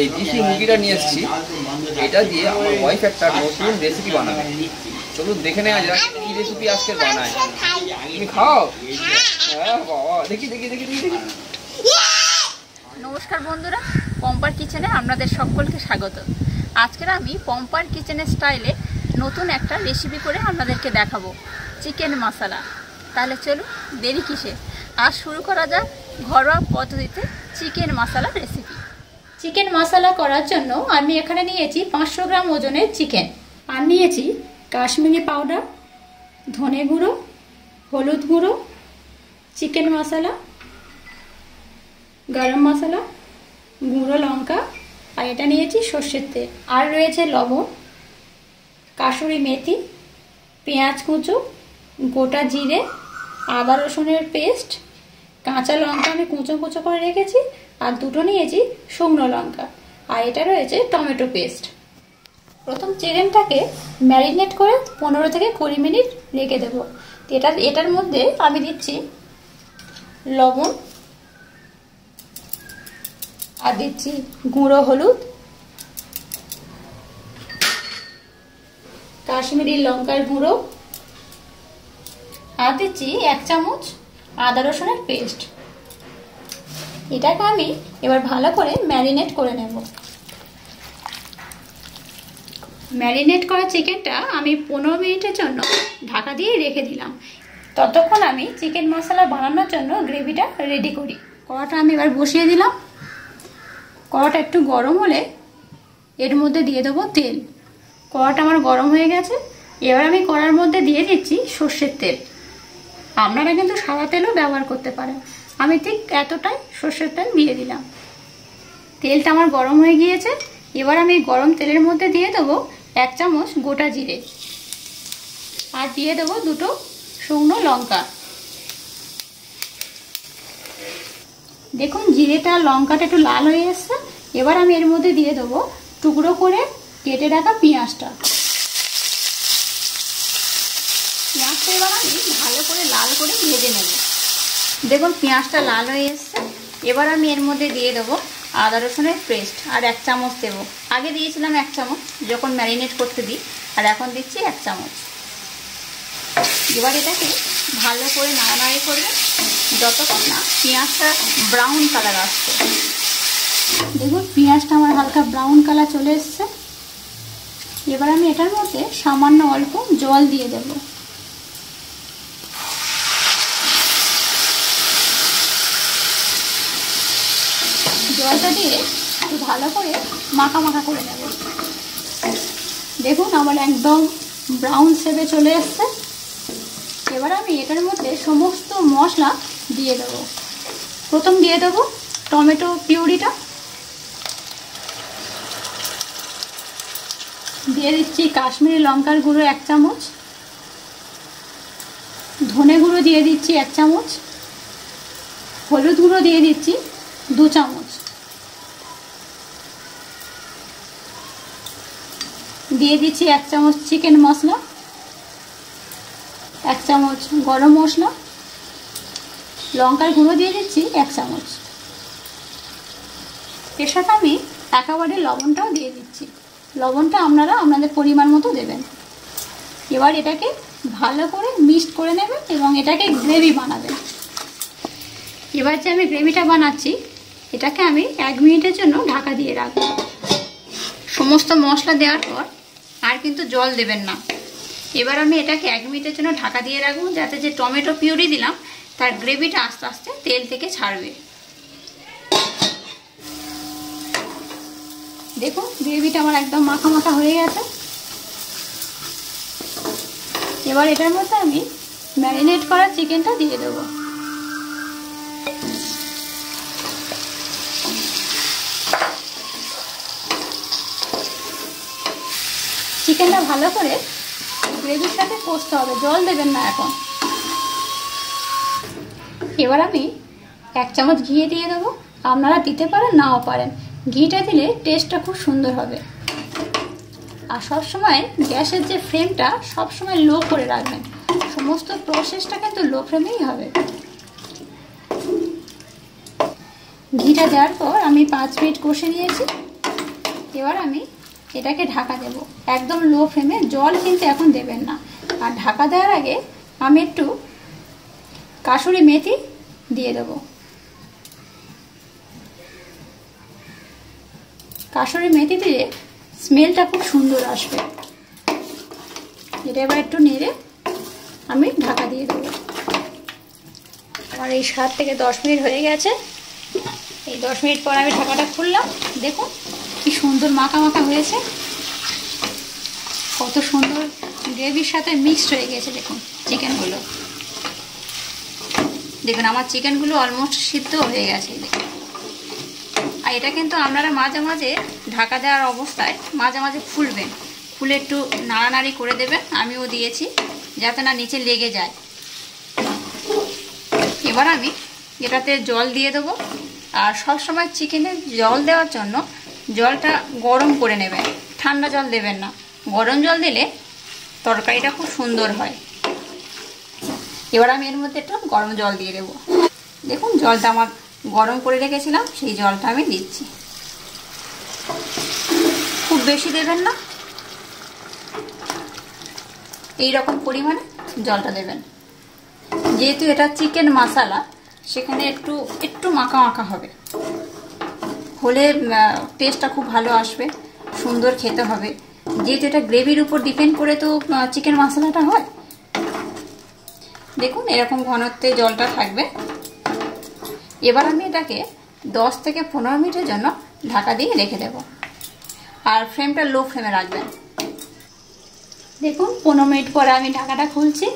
এই দেশি মুরগিটা নিয়ে এসেছি। এটা দিয়ে আমার ওয়াইফ একটা নতুন রেসিপি বানাবে। চলুন দেখে নেওয়া যাক কি রেসিপি আজকে বানায়। তুমি খাও? হ্যাঁ দেখি দেখি দেখি দেখি নমস্কার বন্ধুরা, পম্পার কিচেনে আপনাদের সকলকে স্বাগত। আজকের আমি পম্পার কিচেনের স্টাইলে নতুন একটা রেসিপি করে আপনাদেরকে দেখাবো, চিকেন মশলা। তাহলে চলুন, দেরি কিসে? আর শুরু করা যাক ঘরোয়া পদ্ধতিতে chicken masala recipe chicken masala করার জন্য আমি এখানে নিয়েছি পাঁচশো গ্রাম ওজনের চিকেন আর নিয়েছি কাশ্মীরি পাউডার ধনে গুঁড়ো, হলুদ গুঁড়ো চিকেন মশলা গরম মশলা গুঁড়ো লঙ্কা, আর এটা নিয়েছি সর্ষের তেল। আর রয়েছে লবণ কাসুরি মেথি, পেঁয়াজ কুচো, গোটা জিরে, আদা রসুনের পেস্ট কাঁচা লঙ্কা আমি কুচো কুচো করে রেখেছি। আর দুটো নিয়েছি শুকনো লঙ্কা। আর এটা রয়েছে টমেটো পেস্ট। প্রথম চিকেনটাকে ম্যারিনেট করে পনেরো থেকে কুড়ি মিনিট রেখে দেবো। এটা, এটার মধ্যে আমি দিচ্ছি লবণ আর দিচ্ছি গুঁড়ো হলুদ, কাশ্মীরি লঙ্কার গুঁড়ো, আর দিচ্ছি এক চামচ আদা রসুনের পেস্ট। এটাকে আমি এবার ভালো করে ম্যারিনেট করে নেব। ম্যারিনেট করা চিকেনটা আমি পনেরো মিনিটের জন্য ঢাকা দিয়ে রেখে দিলাম। ততক্ষণ আমি চিকেন মশলা বানানোর জন্য গ্রেভিটা রেডি করি। কড়াটা আমি এবার বসিয়ে দিলাম। কড়াটা একটু গরম হলে এর মধ্যে দিয়ে দেবো তেল। কড়াটা আমার গরম হয়ে গেছে। এবার আমি কড়ার মধ্যে দিয়ে দিচ্ছি সর্ষের তেল। আপনারা কিন্তু সাদা তেলও ব্যবহার করতে পারেন। আমি ঠিক এতটাই সর্ষের তেল দিয়ে দিলাম। তেলটা আমার গরম হয়ে গিয়েছে। এবার আমি গরম তেলের মধ্যে দিয়ে দেবো এক চামচ গোটা জিরে। আর দিয়ে দেবো দুটো শুকনো লঙ্কা। দেখুন, জিরেটা লঙ্কাটা একটু লাল হয়ে এসছে। এবার আমি এর মধ্যে দিয়ে দেবো টুকরো করে কেটে রাখা পেঁয়াজটা। পেঁয়াজটা এবার আমি ভালো করে লাল করে ভেজে নেব। দেখুন, পেঁয়াজটা লাল হয়ে এসছে। এবার আমি এর মধ্যে দিয়ে দেবো আদা রসুনের পেস্ট আর এক চামচ দেবো। আগে দিয়েছিলাম এক চামচ, যখন ম্যারিনেট করতে দিই, আর এখন দিচ্ছি এক চামচ। এবার এটাকে ভালো করে নাড়ানাড়ি করবে, যতক্ষণ না পেঁয়াজটা ব্রাউন কালার আসছে। দেখুন, পেঁয়াজটা আমার হালকা ব্রাউন কালার চলে এসছে। এবার আমি এটার মধ্যে সামান্য অল্প জল দিয়ে দেব। জলটা দিয়ে একটু ভালো করে মাখা মাখা করে নেব। দেখুন আমার একদম ব্রাউন শেপে চলে এসছে। এবার আমি এটার মধ্যে সমস্ত মশলা দিয়ে দেবো। প্রথম দিয়ে দেবো টমেটো পিউরিটা। দিয়ে দিচ্ছি কাশ্মীরি লঙ্কার গুঁড়ো এক চামচ। ধনে গুঁড়ো দিয়ে দিচ্ছি এক চামচ। হলুদ গুঁড়ো দিয়ে দিচ্ছি দু চামচ। দিয়ে দিচ্ছি এক চামচ চিকেন মশলা, এক চামচ গরম মশলা, লঙ্কার গুঁড়ো দিয়ে দিচ্ছি এক চামচ। এর সাথে আমি একেবারে লবণটাও দিয়ে দিচ্ছি। লবণটা আপনারা আপনাদের পরিমাণ মতো দেবেন। এবার এটাকে ভালো করে মিক্সড করে নেবেন এবং এটাকে গ্রেভি বানাবেন। এবার যে আমি গ্রেভিটা বানাচ্ছি, এটাকে আমি এক মিনিটের জন্য ঢাকা দিয়ে রাখব। সমস্ত মশলা দেওয়ার পর আর কিন্তু জল দেবেন না। এবার আমি এটাকে এক মিনিটের জন্য ঢাকা দিয়ে রাখব, যাতে যে টমেটো পিউরি দিলাম, তার গ্রেভিটা আস্তে আস্তে তেল থেকে ছাড়বে। দেখুন, গ্রেভিটা আমার একদম মাখা মাখা হয়ে গেছে। এবার এটার মধ্যে আমি ম্যারিনেট করা চিকেনটা দিয়ে দেবো। চিকেনটা ভালো করে গ্রেভির সাথে কষতে হবে, জল দেবেন না এখন। এবার আমি এক চামচ ঘি দিয়ে দেবো। আপনারা দিতে পারেন, নাও পারেন। ঘিটা দিলে টেস্টটা খুব সুন্দর হবে। আর সবসময় গ্যাসের যে ফ্লেমটা, সবসময় লো করে রাখবেন। সমস্ত প্রসেসটা কিন্তু লো ফ্লেমেই হবে। ঘিটা দেওয়ার পর আমি পাঁচ মিনিট কষে নিয়েছি। এবার আমি এটাকে ঢাকা দেব। একদম লো ফ্লেমে জল কিন্তু এখন দেবেন না। আর ঢাকা দেওয়ার আগে আমি একটু কাসুরি মেথি দিয়ে দেব। কাসুরি মেথি দিয়ে স্মেলটা খুব সুন্দর আসবে। এটা এবার একটু নেড়ে আমি ঢাকা দিয়ে দেবো। আমার এই সাত থেকে দশ মিনিট হয়ে গেছে। এই দশ মিনিট পর আমি ঢাকাটা খুললাম। দেখুন সুন্দর মাখা মাখা হয়েছে। কত সুন্দর গ্রেভির সাথে মিক্সড হয়ে গেছে, দেখুন চিকেনগুলো দেখুন, আমার চিকেনগুলো অলমোস্ট সিদ্ধ হয়ে গেছে আর এটা কিন্তু আপনারা মাঝে মাঝে ঢাকা দেওয়ার অবস্থায় মাঝে মাঝে ফুলবেন ফুলে একটু নাড়ানাড়ি করে দেবেন, আমিও দিয়েছি, যাতে না নিচে লেগে যায়। এবার আমি এটাতে জল দিয়ে দেবো। আর সবসময় চিকেনে জল দেওয়ার জন্য জলটা গরম করে নেবেন। ঠান্ডা জল দেবেন না। গরম জল দিলে তরকারিটা খুব সুন্দর হয়। এবার আমি এর মধ্যে একটু গরম জল দিয়ে দেবো। দেখুন, জলটা আমার গরম করে রেখেছিলাম, সেই জলটা আমি দিচ্ছি। খুব বেশি দেবেন না। এই রকম পরিমাণে জলটা দেবেন। যেহেতু এটা চিকেন মশালা, সেখানে একটু একটু মাখা মাখা হবে। হলে টেস্টটা খুব ভালো আসবে, সুন্দর খেতে হবে। যেহেতু এটা গ্রেভির উপর ডিপেন্ড করে তো চিকেন মশলাটা হয়। দেখুন, এরকম ঘনত্বে জলটা থাকবে। এবার আমি এটাকে দশ থেকে পনেরো মিনিটের জন্য ঢাকা দিয়ে রেখে দেব। আর ফ্লেমটা লো ফ্লেমে রাখবেন। দেখুন, পনেরো মিনিট পরে আমি ঢাকাটা খুলছি।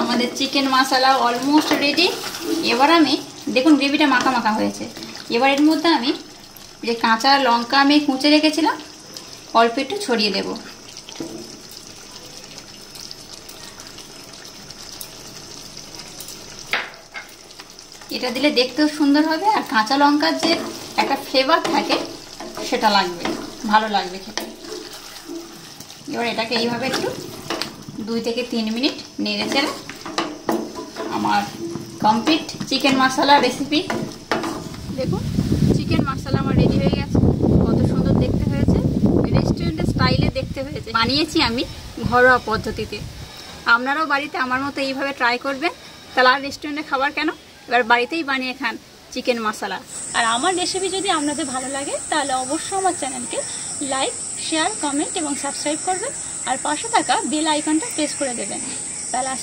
আমাদের চিকেন মশলা অলমোস্ট রেডি এবার আমি, দেখুন গ্রেভিটা মাখা মাখা হয়েছে। এবার এর মধ্যে আমি যে কাঁচা লঙ্কা আমি কুঁচে রেখেছিলাম, অল্প একটু ছড়িয়ে দেব। এটা দিলে দেখতেও সুন্দর হবে আর কাঁচা লঙ্কার যে একটা ফ্লেভার থাকে, সেটা লাগবে, ভালো লাগবে খেতে। এবার এটাকে এইভাবে একটু দুই থেকে তিন মিনিট নেড়ে চেড়ে আমার কমপ্লিট চিকেন মশলা রেসিপি দেখুন চিকেন মশলা আমার রেডি হয়ে গেছে। কত সুন্দর দেখতে হয়েছে। রেস্টুরেন্টের স্টাইলে দেখতে হয়েছে। বানিয়েছি আমি ঘরোয়া পদ্ধতিতে। আপনারাও বাড়িতে আমার মতো এইভাবে ট্রাই করবেন। তাহলে আর রেস্টুরেন্টে খাবার কেন? এবার বাড়িতেই বানিয়ে খান চিকেন মশলা আর আমার রেসিপি যদি আপনাদের ভালো লাগে, তাহলে অবশ্যই আমার চ্যানেলকে লাইক শেয়ার কমেন্ট এবং সাবস্ক্রাইব করবেন। আর পাশে থাকা বেল আইকনটা প্রেস করে দেবেন। তাহলে আজ